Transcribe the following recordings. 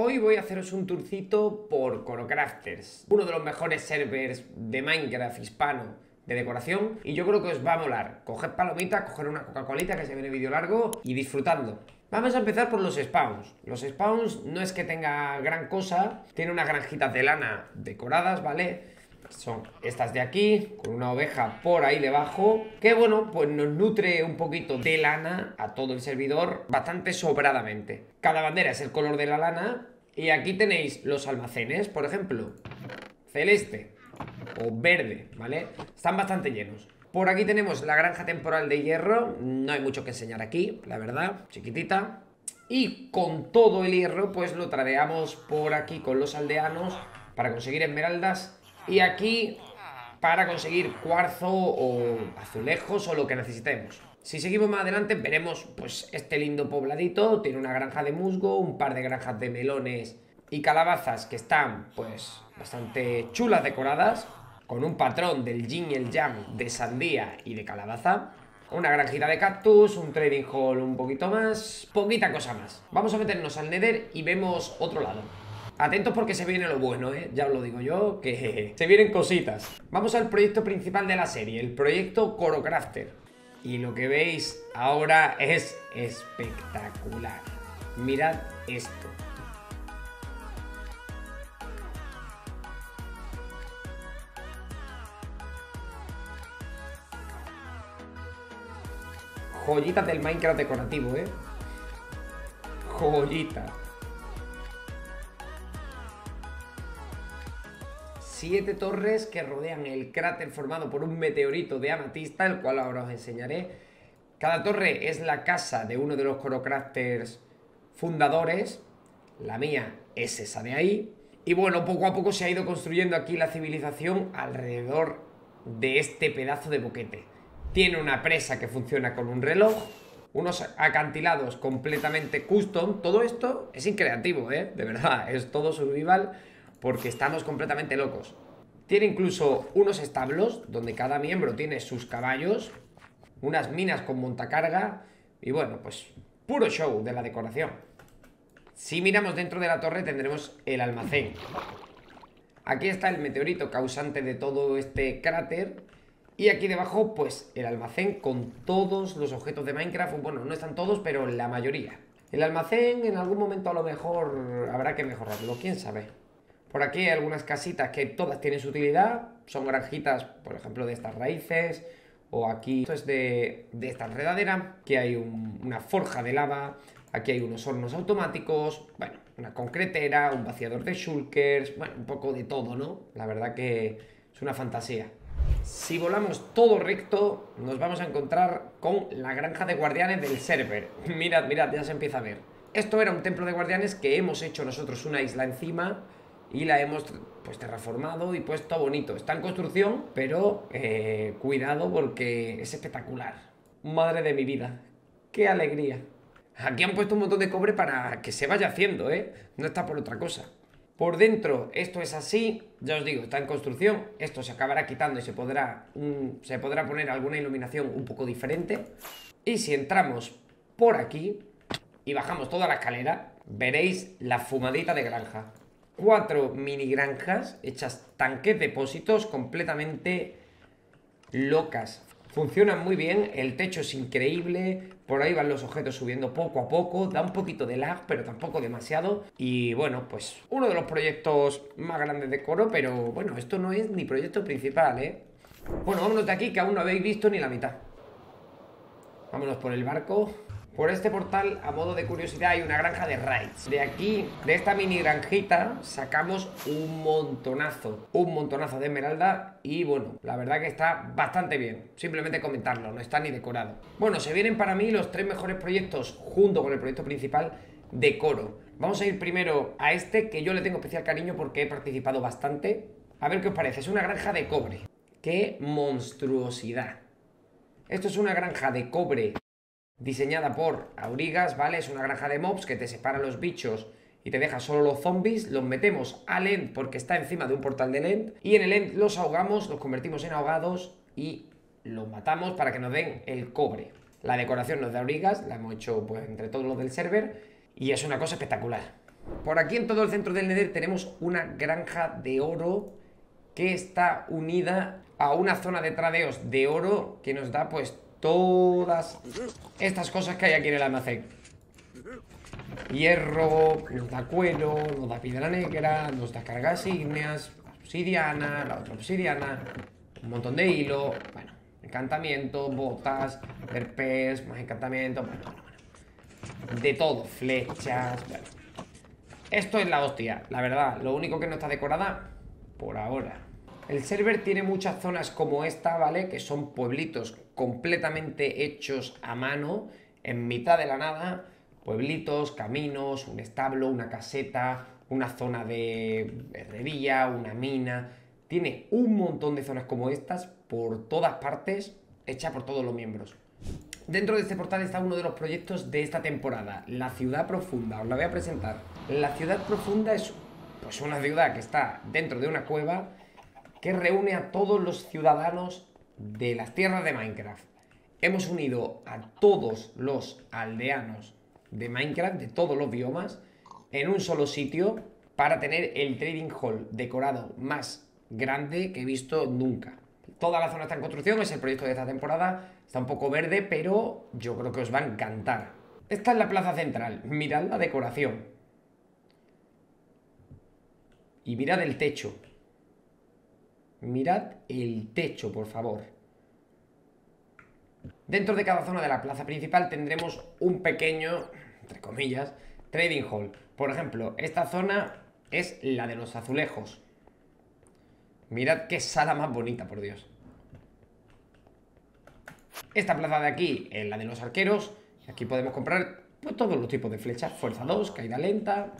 Hoy voy a haceros un tourcito por Corocrafters, uno de los mejores servers de Minecraft hispano de decoración y yo creo que os va a molar. Coged palomitas, coger una Coca-Colita que se viene vídeo largo y disfrutando. Vamos a empezar por los spawns. Los spawns no es que tenga gran cosa, tiene unas granjitas de lana decoradas, ¿vale? Son estas de aquí, con una oveja por ahí debajo, que bueno, pues nos nutre un poquito de lana a todo el servidor bastante sobradamente. Cada bandera es el color de la lana y aquí tenéis los almacenes, por ejemplo, celeste o verde, ¿vale? Están bastante llenos. Por aquí tenemos la granja temporal de hierro, no hay mucho que enseñar aquí, la verdad, chiquitita. Y con todo el hierro, pues lo tradeamos por aquí con los aldeanos para conseguir esmeraldas y aquí para conseguir cuarzo o azulejos o lo que necesitemos. Si seguimos más adelante veremos pues este lindo pobladito, tiene una granja de musgo, un par de granjas de melones y calabazas que están pues bastante chulas decoradas, con un patrón del yin y el yang de sandía y de calabaza, una granjita de cactus, un trading hall un poquito más, poquita cosa más. Vamos a meternos al nether y vemos otro lado. Atentos porque se viene lo bueno, ¿eh? Ya os lo digo yo, que se vienen cositas. Vamos al proyecto principal de la serie, el proyecto Corocrafter. Y lo que veis ahora es espectacular. Mirad esto. Joyitas del Minecraft decorativo, ¿eh? Joyita. Siete torres que rodean el cráter formado por un meteorito de amatista, el cual ahora os enseñaré. Cada torre es la casa de uno de los Corocrafters fundadores, la mía es esa de ahí. Y bueno, poco a poco se ha ido construyendo aquí la civilización alrededor de este pedazo de boquete. Tiene una presa que funciona con un reloj, unos acantilados completamente custom. Todo esto es increativo, ¿eh? De verdad, es todo survival porque estamos completamente locos. Tiene incluso unos establos donde cada miembro tiene sus caballos, unas minas con montacarga y bueno, pues puro show de la decoración. Si miramos dentro de la torre tendremos el almacén. Aquí está el meteorito causante de todo este cráter y aquí debajo pues el almacén con todos los objetos de Minecraft, bueno, no están todos, pero la mayoría. El almacén en algún momento a lo mejor habrá que mejorarlo, quién sabe. Por aquí hay algunas casitas que todas tienen su utilidad. Son granjitas, por ejemplo, de estas raíces. O aquí, esto es de, esta enredadera. Aquí hay una forja de lava. Aquí hay unos hornos automáticos. Bueno, una concretera, un vaciador de shulkers. Bueno, un poco de todo, ¿no? La verdad que es una fantasía. Si volamos todo recto, nos vamos a encontrar con la granja de guardianes del server. mirad, mirad, ya se empieza a ver. Esto era un templo de guardianes que hemos hecho nosotros una isla encima y la hemos pues terraformado y puesto bonito. Está en construcción, pero eh, cuidado porque es espectacular. Madre de mi vida, qué alegría. Aquí han puesto un montón de cobre para que se vaya haciendo, ¿eh? No está por otra cosa. Por dentro esto es así, ya os digo, está en construcción, esto se acabará quitando y se podrá, se podrá poner alguna iluminación un poco diferente. Y si entramos por aquí y bajamos toda la escalera, veréis la fumadita de granja cuatro mini granjas hechas tanques, depósitos completamente locas. Funcionan muy bien, el techo es increíble, por ahí van los objetos subiendo poco a poco, da un poquito de lag, pero tampoco demasiado. Y bueno, pues uno de los proyectos más grandes de Coro, pero bueno, esto no es ni proyecto principal, ¿eh? Bueno, vámonos de aquí que aún no habéis visto ni la mitad. Vámonos por el barco. Por este portal, a modo de curiosidad, hay una granja de raids. De aquí, de esta mini granjita, sacamos un montonazo, un montonazo de esmeralda y bueno, la verdad que está bastante bien. Simplemente comentarlo, no está ni decorado. Bueno, se vienen para mí los tres mejores proyectos junto con el proyecto principal de Coro. Vamos a ir primero a este que yo le tengo especial cariño porque he participado bastante. A ver qué os parece, es una granja de cobre. ¡Qué monstruosidad! Esto es una granja de cobre diseñada por Aurigas, ¿vale? Es una granja de mobs que te separa los bichos y te deja solo los zombies, los metemos al end porque está encima de un portal del end y en el end los ahogamos, los convertimos en ahogados y los matamos para que nos den el cobre. La decoración no es de Aurigas, la hemos hecho pues entre todos los del server y es una cosa espectacular. Por aquí en todo el centro del Nether tenemos una granja de oro que está unida a una zona de tradeos de oro que nos da pues todas estas cosas que hay aquí en el almacén. Hierro, nos da cuero, nos da piedra negra, nos da cargas ígneas, obsidiana, la otra obsidiana, un montón de hilo, bueno, encantamiento, botas, herpes, más encantamiento, bueno, bueno, bueno. De todo, flechas, bueno. Esto es la hostia, la verdad, lo único que no está decorada por ahora. El server tiene muchas zonas como esta, ¿vale? Que son pueblitos completamente hechos a mano, en mitad de la nada. Pueblitos, caminos, un establo, una caseta, una zona de herrería, una mina. Tiene un montón de zonas como estas por todas partes, hecha por todos los miembros. Dentro de este portal está uno de los proyectos de esta temporada, la Ciudad Profunda. Os la voy a presentar. La Ciudad Profunda es pues, una ciudad que está dentro de una cueva que reúne a todos los ciudadanos de las tierras de Minecraft. Hemos unido a todos los aldeanos de Minecraft, de todos los biomas, en un solo sitio para tener el trading hall decorado más grande que he visto nunca. Toda la zona está en construcción, es el proyecto de esta temporada, está un poco verde, pero yo creo que os va a encantar. Esta es la plaza central, mirad la decoración. Y mirad el techo, Mirad el techo, por favor. Dentro de cada zona de la plaza principal tendremos un pequeño, entre comillas, trading hall. Por ejemplo, esta zona es la de los azulejos. Mirad qué sala más bonita, por Dios. Esta plaza de aquí es la de los arqueros. Aquí podemos comprar pues, todos los tipos de flechas. Fuerza 2, caída lenta,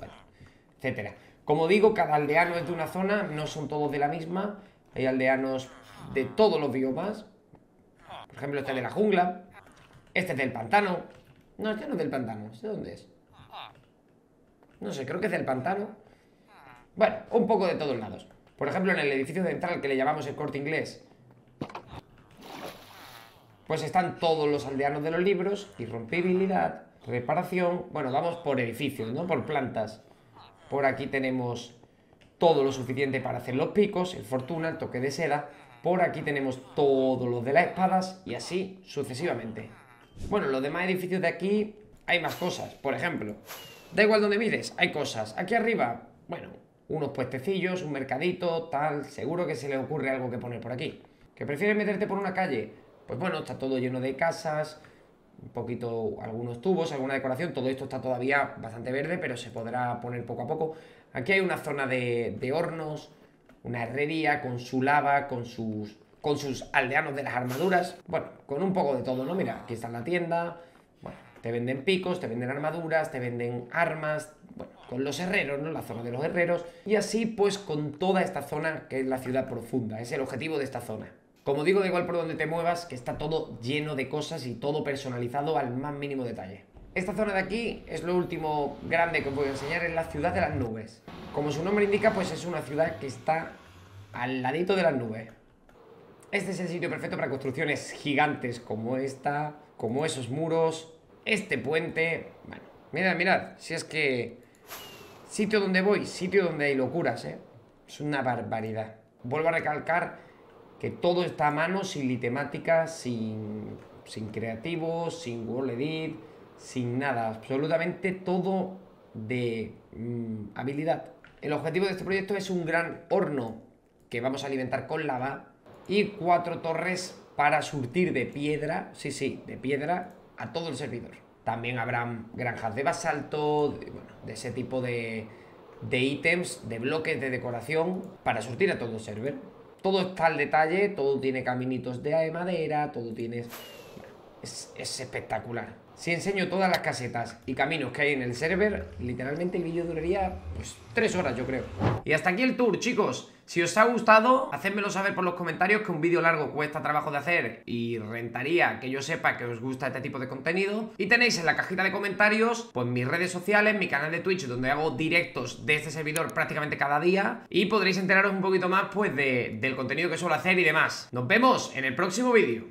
etcétera. Como digo, cada aldeano es de una zona, no son todos de la misma. Hay aldeanos de todos los biomas. Por ejemplo, este de la jungla. Este es del pantano. No, este no es del pantano. ¿De dónde es? No sé, creo que es del pantano. Bueno, un poco de todos lados. Por ejemplo, en el edificio central que le llamamos el corte inglés. Pues están todos los aldeanos de los libros. Irrompibilidad, reparación. Bueno, vamos por edificios, ¿no? Por plantas. Por aquí tenemos todo lo suficiente para hacer los picos, el fortuna, el toque de seda. Por aquí tenemos todos los de las espadas y así sucesivamente. Bueno, los demás edificios de aquí hay más cosas. Por ejemplo, da igual donde mires, hay cosas. Aquí arriba, bueno, unos puestecillos, un mercadito, tal. Seguro que se le ocurre algo que poner por aquí. ¿Que prefieres meterte por una calle? Pues bueno, está todo lleno de casas, un poquito, algunos tubos, alguna decoración. Todo esto está todavía bastante verde, pero se podrá poner poco a poco. Aquí hay una zona de, hornos, una herrería con su lava, con sus, con sus aldeanos de las armaduras. Bueno, con un poco de todo, ¿no? Mira, aquí está la tienda. Bueno, te venden picos, te venden armaduras, te venden armas. Bueno, con los herreros, ¿no? La zona de los herreros. Y así, pues, con toda esta zona que es la ciudad profunda. Es el objetivo de esta zona. Como digo, da igual por donde te muevas, que está todo lleno de cosas y todo personalizado al más mínimo detalle. Esta zona de aquí es lo último grande que os voy a enseñar, es la ciudad de las nubes. Como su nombre indica, pues es una ciudad que está al ladito de las nubes. Este es el sitio perfecto para construcciones gigantes como esta, como esos muros, este puente... Bueno, mirad, mirad, si es que... Sitio donde voy, sitio donde hay locuras, ¿eh? Es una barbaridad. Vuelvo a recalcar que todo está a mano, sin litemática, sin, sin creativos, sin wall edit sin nada, absolutamente todo de mm, habilidad. El objetivo de este proyecto es un gran horno que vamos a alimentar con lava y cuatro torres para surtir de piedra, sí, sí, de piedra a todo el servidor. También habrá granjas de basalto, de, bueno, de ese tipo de, de ítems, de bloques de decoración para surtir a todo el server. Todo está al detalle, todo tiene caminitos de madera, todo tiene... es, es espectacular. Si enseño todas las casetas y caminos que hay en el server, literalmente el vídeo duraría pues tres horas yo creo. Y hasta aquí el tour chicos. Si os ha gustado, hacedmelo saber por los comentarios que un vídeo largo cuesta trabajo de hacer y rentaría que yo sepa que os gusta este tipo de contenido. Y tenéis en la cajita de comentarios pues mis redes sociales, mi canal de Twitch donde hago directos de este servidor prácticamente cada día y podréis enteraros un poquito más pues de, del contenido que suelo hacer y demás. Nos vemos en el próximo vídeo.